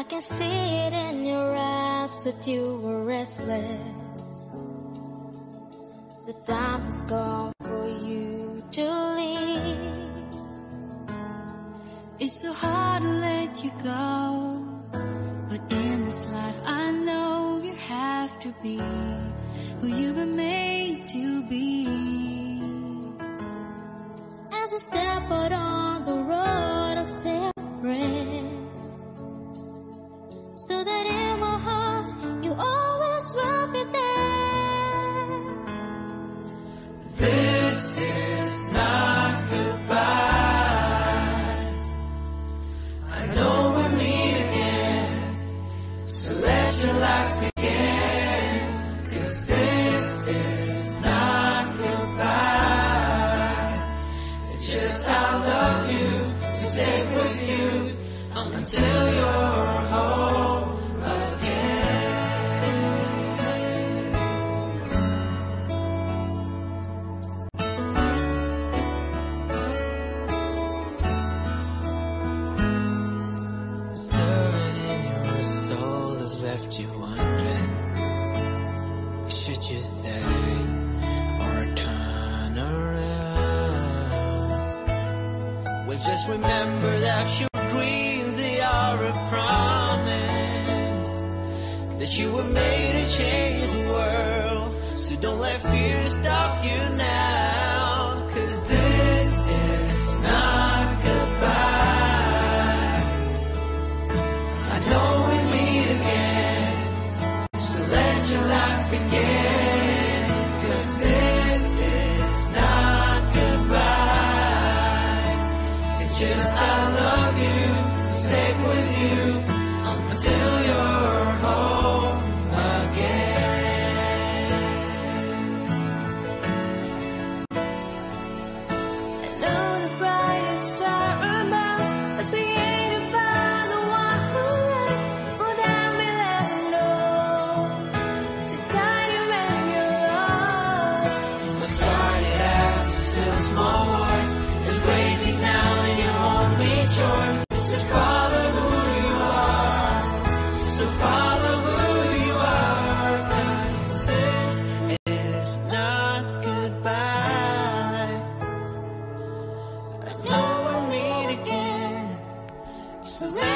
I can see it in your eyes that you were restless. The time has come for you to leave. It's so hard to let you go. But in this life, I know you have to be who you were made to be. As I step So that in my heart, you always will be there. This is not goodbye. I know we'll meet again. So let your life begin. 'Cause this is just remember that your dreams, they are a promise. That you were made to change the world. So don't let fear stop you now So